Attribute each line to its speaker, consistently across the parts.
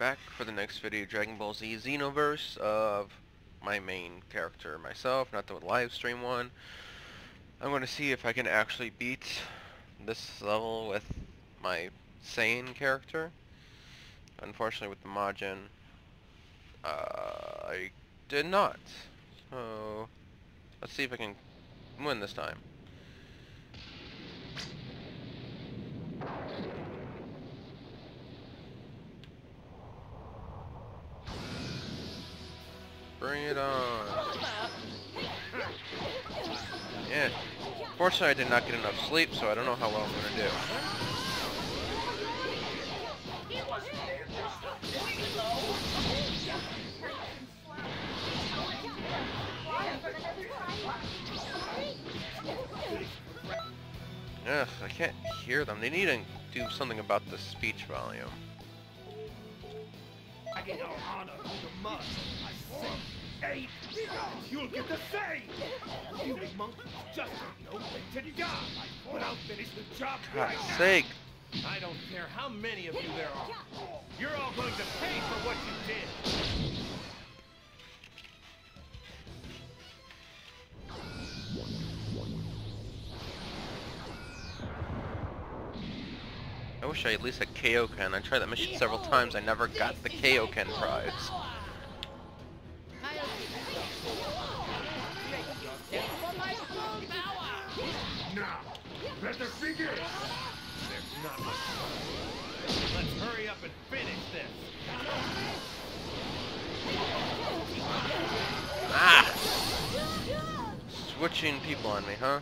Speaker 1: back for the next video, Dragon Ball Z Xenoverse of my main character, myself, not the live stream one. I'm going to see if I can actually beat this level with my Saiyan character. Unfortunately with the Majin, uh, I did not. So, let's see if I can win this time. Bring it on. Yeah. Fortunately, I did not get enough sleep, so I don't know how well I'm going to do. Ugh, I can't hear them. They need to do something about the speech volume. I get no honor the mud. I say eight. You'll get the same. You monk just no way to die. But I'll finish the job God's right sake.
Speaker 2: I don't care how many of you there are. You're all going to pay for what you did.
Speaker 1: I wish I at least had Kaioken. I tried that mission several times. I never got the Kaioken prize.
Speaker 2: Hurry up and finish this.
Speaker 1: Ah! Switching people on me, huh?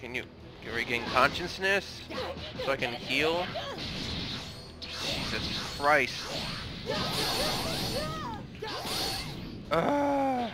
Speaker 1: Can you, regain consciousness so I can heal? Jesus Christ. Ah.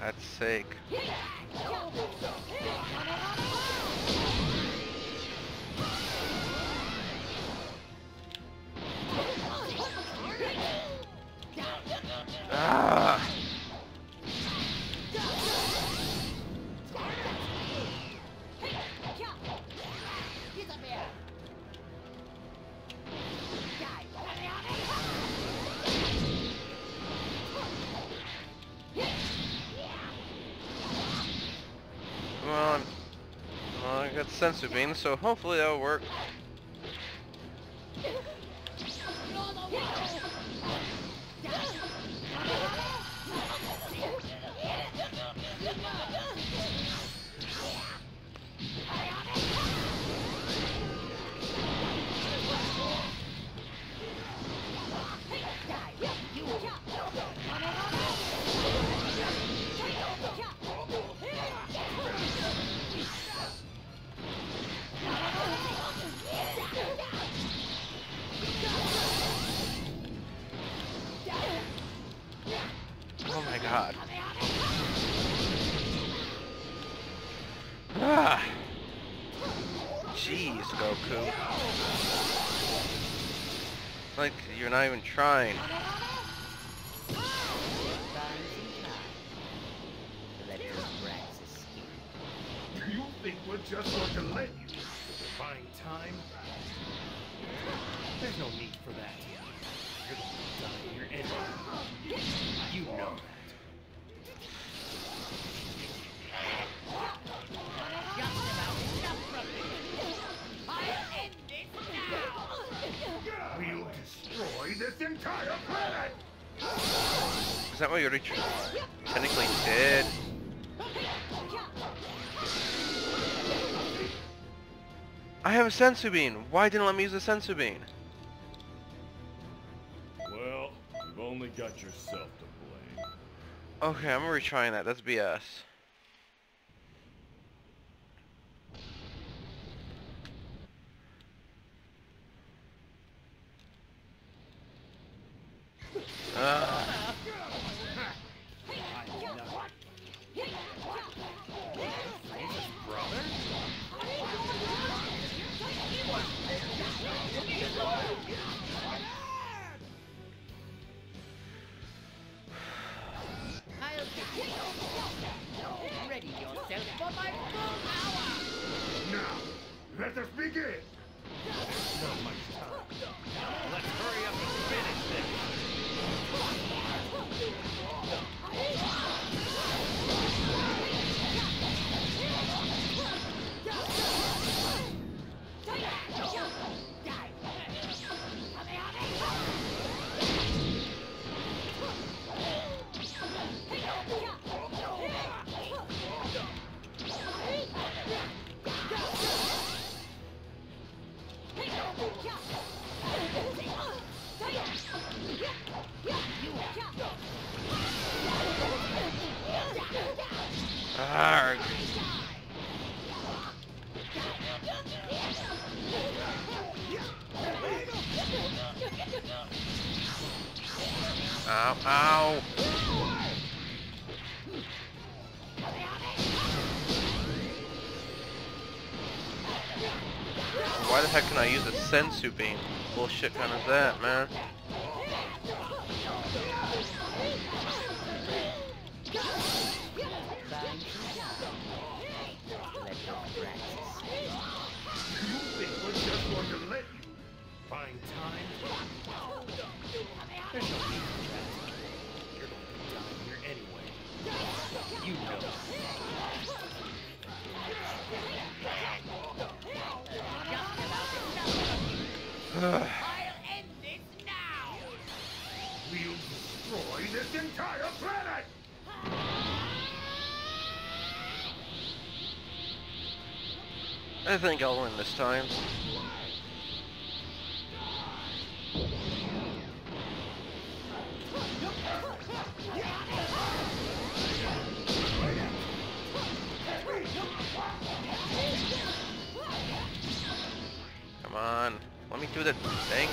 Speaker 1: God's sake. senzu bean. so hopefully that'll work. Like, you're not even trying.
Speaker 2: Do you think we're just going to let you find time? There's no need for that. You're going to die here anyway. You know that.
Speaker 1: Is that why you're technically dead? I have a senzu bean. Why didn't it let me use the senzu bean?
Speaker 3: Well, you've only got yourself to blame.
Speaker 1: Okay, I'm retrying that. That's BS.
Speaker 2: Let us begin!
Speaker 3: Not much time. Let's hurry up and finish this.
Speaker 1: Ow, ow. Why the heck can I use a senzu bean? Bullshit kind of that, man. I think I'll win this time. Come on. Let me do the thing.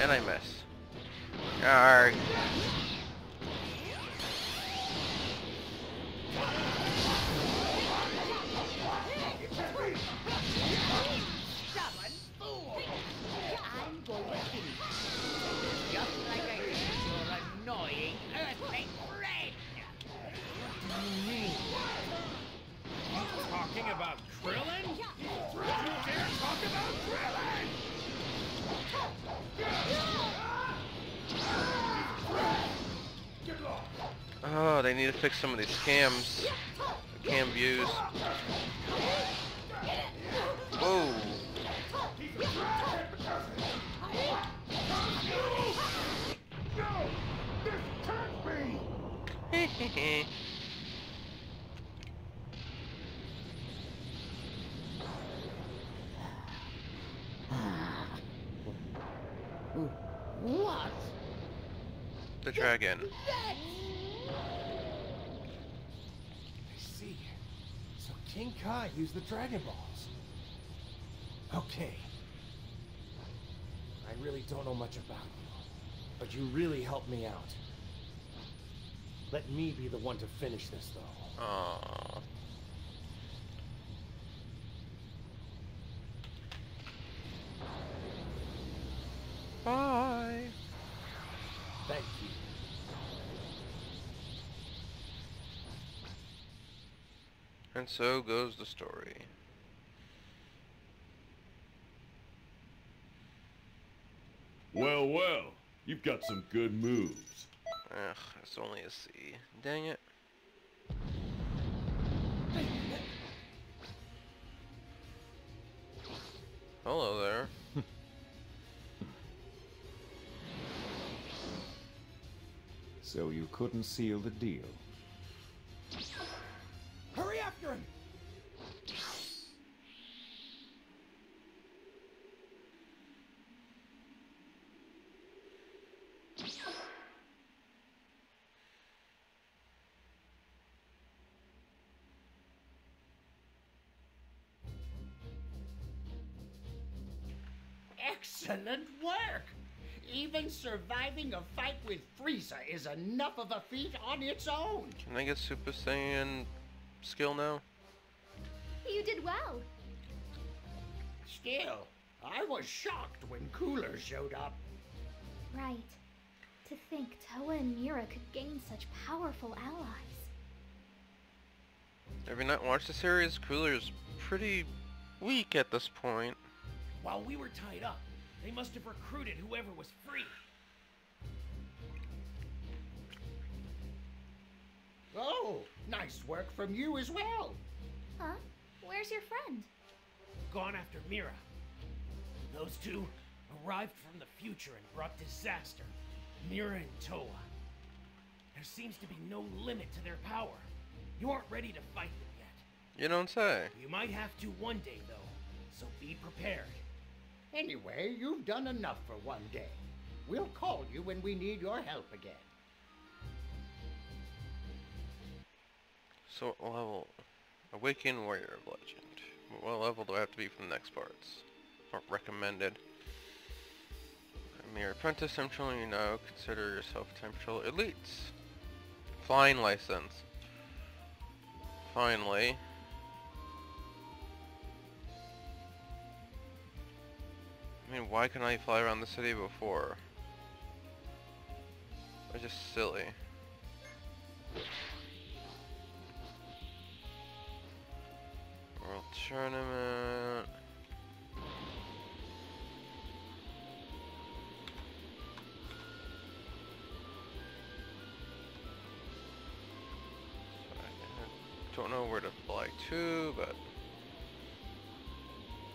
Speaker 1: And I miss. Arrgh.
Speaker 3: Talking about Krillin?
Speaker 2: You dare talk about Krillin!
Speaker 1: Oh, they need to fix some of these cams. The cam views. Whoa.
Speaker 2: No! This can't be!
Speaker 1: the dragon.
Speaker 3: I see. So King Kai used the Dragon Balls. Okay. I really don't know much about you, but you really helped me out. Let me be the one to finish this, though.
Speaker 1: Aww. Bye.
Speaker 3: Thank you.
Speaker 1: And so goes the story.
Speaker 3: Well, well, you've got some good moves.
Speaker 1: Ugh, it's only a C. Dang it. Hello there.
Speaker 4: So you couldn't seal the deal.
Speaker 5: Excellent work! Even surviving a fight with Frieza is enough of a feat on its own.
Speaker 1: Can I get Super Saiyan skill now?
Speaker 6: You did well.
Speaker 5: Still, I was shocked when Cooler showed up.
Speaker 6: Right. To think Towa and Mira could gain such powerful allies.
Speaker 1: Have you not watched the series? Cooler's pretty weak at this point.
Speaker 3: While we were tied up, they must have recruited whoever was free.
Speaker 5: Oh, nice work from you as well.
Speaker 6: Huh? Where's your friend?
Speaker 3: Gone after Mira. Those two arrived from the future and brought disaster. Mira and Towa. There seems to be no limit to their power. You aren't ready to fight them yet.
Speaker 1: You don't say.
Speaker 3: You might have to one day, though, so be prepared.
Speaker 5: Anyway, you've done enough for one day. We'll call you when we need your help again.
Speaker 1: So what level? Awakened Warrior of Legend. What level do I have to be for the next parts? Or recommended. Mere apprentice, time patrol, you now consider yourself time patrol elites. Flying license. Finally. I mean, why couldn't I fly around the city before? It's just silly. World Tournament. Don't know where to fly to, but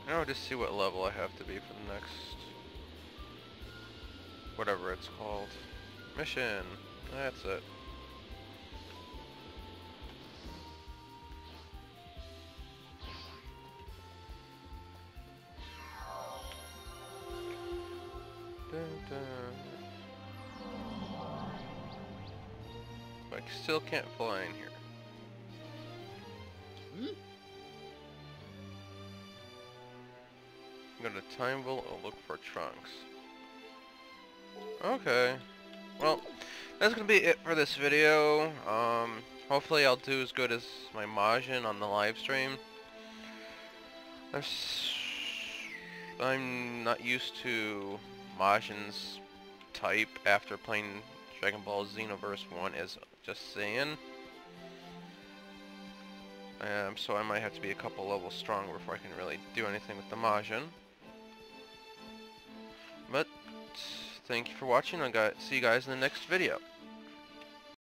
Speaker 1: I'll just see what level I have to be for the next whatever it's called. Mission. That's it. I still can't fly in here. Go to Timeville or look for Trunks. Okay. Well, that's gonna be it for this video. Um, hopefully I'll do as good as my Majin on the live stream. I'm not used to Majin's type after playing Dragon Ball Xenoverse 1 as just saying. Um, so I might have to be a couple levels stronger before I can really do anything with the Majin. Thank you for watching, I'll see you guys in the next video.